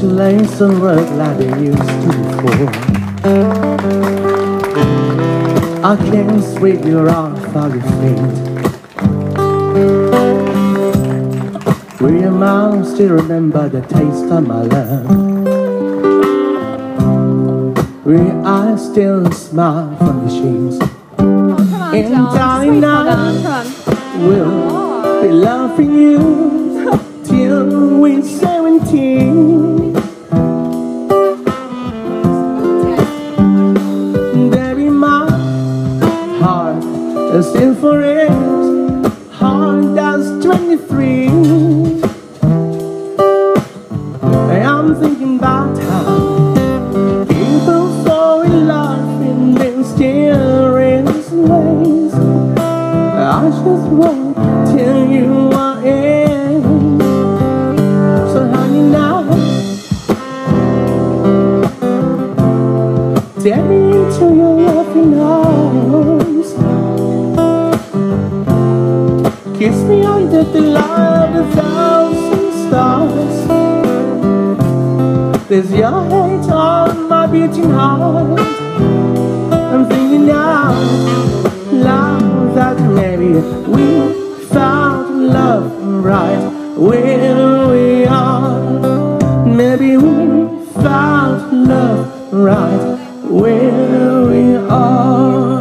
place and work like they used to before. I can't sweep your off of your feet. Will your mouth still remember the taste of my love? Will I still smile from the sheets? In darling, I will be loving you till we're 17. Heart is still for it. Heart that's 23. I'm thinking about how people fall in love in mysterious ways. I just won't tell you I am. So honey now, take me into your loving arms. Kiss me under the light of a thousand stars. There's your hate on my beating heart. I'm thinking now, love that maybe we found love right where we are. Maybe we found love right where we are.